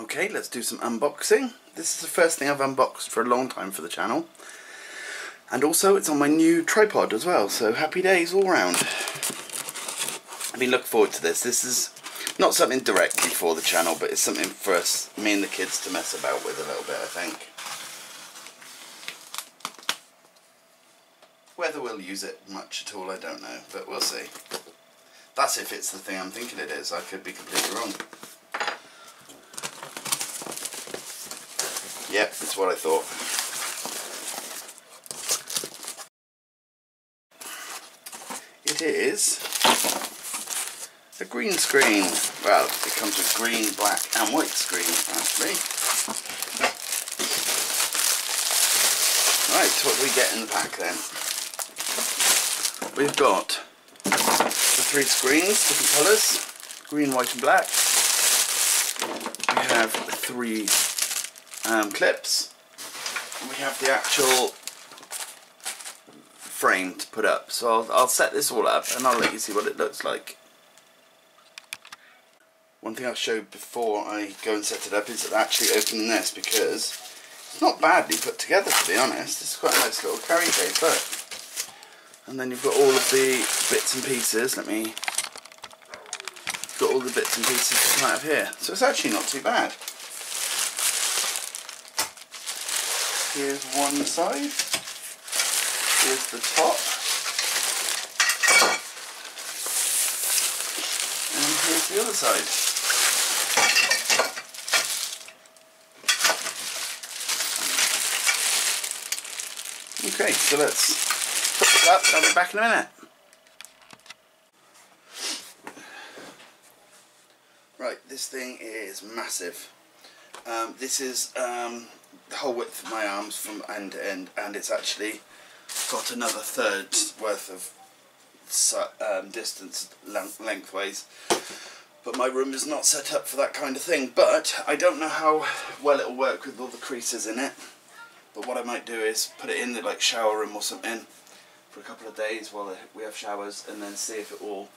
Okay, let's do some unboxing. This is the first thing I've unboxed for a long time for the channel. And also it's on my new tripod as well, so happy days all round. I've been looking forward to this. This is not something directly for the channel, but it's something for us, me and the kids to mess about with a little bit, I think. Whether we'll use it much at all, I don't know, but we'll see. That's if it's the thing I'm thinking it is. I could be completely wrong. Yep, it's what I thought. It is a green screen. Well, it comes with green, black and white screen, actually. Right, so what do we get in the pack then? We've got the three screens, different colours, green, white and black. We have three um, clips. We have the actual frame to put up. So I'll, I'll set this all up and I'll let you see what it looks like. One thing I'll show before I go and set it up is that actually opening this because it's not badly put together to be honest. It's quite a nice little carry case, look. And then you've got all of the bits and pieces. Let me got all the bits and pieces out of here. So it's actually not too bad. Here's one side. Here's the top. And here's the other side. Okay, so let's put this up. I'll be back in a minute. Right, this thing is massive. Um, this is um, the whole width of my arms from end to end and it's actually got another third worth of um, distance lengthways. But my room is not set up for that kind of thing but I don't know how well it'll work with all the creases in it. But what I might do is put it in the like shower room or something for a couple of days while we have showers and then see if it will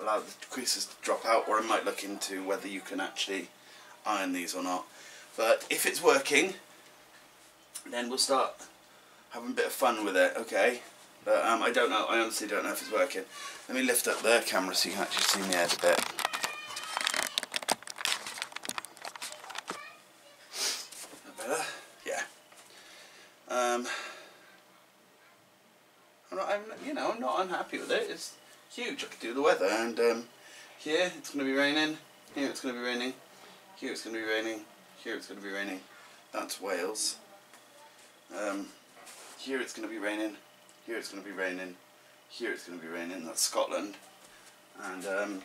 allow the creases to drop out or I might look into whether you can actually iron these or not. But if it's working then we'll start having a bit of fun with it okay? But um, I don't know I honestly don't know if it's working. Let me lift up the camera so you can actually see me head a bit. Better? Yeah. Um, I'm not, I'm, you know I'm not unhappy with it. It's huge. I could do the weather and um, here it's going to be raining here it's going to be raining here it's going to be raining here it's going to be raining. That's Wales um, here it's going to be raining, here it's going to be raining, here it's going to be raining, that's Scotland. And um,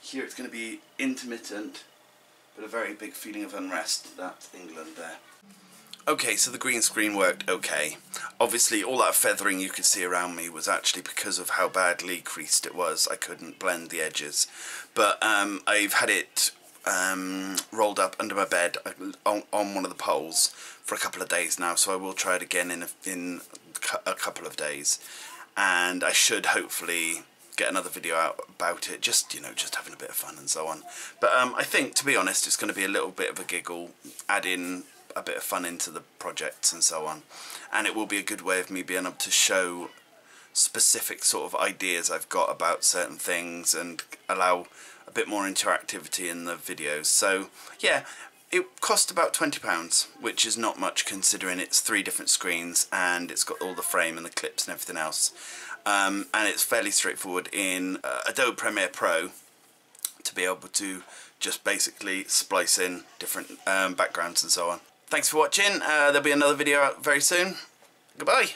here it's going to be intermittent, but a very big feeling of unrest, that's England there. Okay, so the green screen worked okay. Obviously, all that feathering you could see around me was actually because of how badly creased it was. I couldn't blend the edges. But um, I've had it um, rolled up under my bed uh, on, on, one of the poles for a couple of days now so I will try it again in a, in a couple of days. And I should hopefully get another video out about it just you know just having a bit of fun and so on. But um, I think to be honest it's going to be a little bit of a giggle add in a bit of fun into the projects and so on. And it will be a good way of me being able to show specific sort of ideas I've got about certain things and allow a bit more interactivity in the videos. So yeah, it cost about £20, which is not much considering it's three different screens and it's got all the frame and the clips and everything else. Um, and it's fairly straightforward in uh, Adobe Premiere Pro to be able to just basically splice in different um, backgrounds and so on. Thanks for watching. Uh, there'll be another video out very soon. Goodbye.